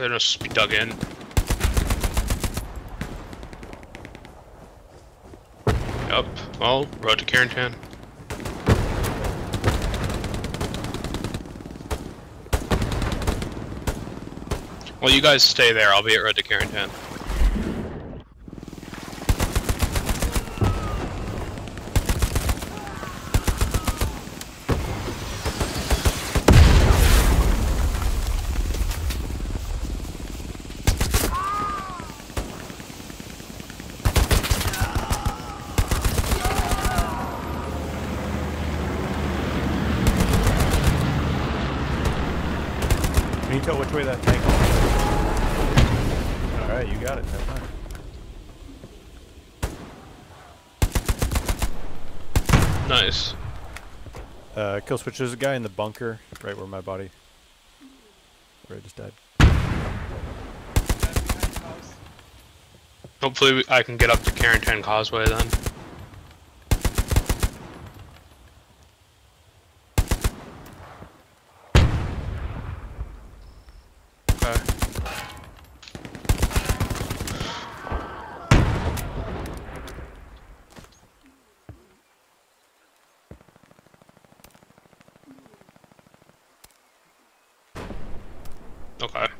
They're just be dug in. Yep. Well, road to Carentan. Well, you guys stay there. I'll be at road to Carentan. Can you tell which way that tank went? Alright, you got it. Never mind. Nice. Uh, kill switch. There's a guy in the bunker right where my body. Where I just died. Hopefully, I can get up to Carentan Causeway then. Okay.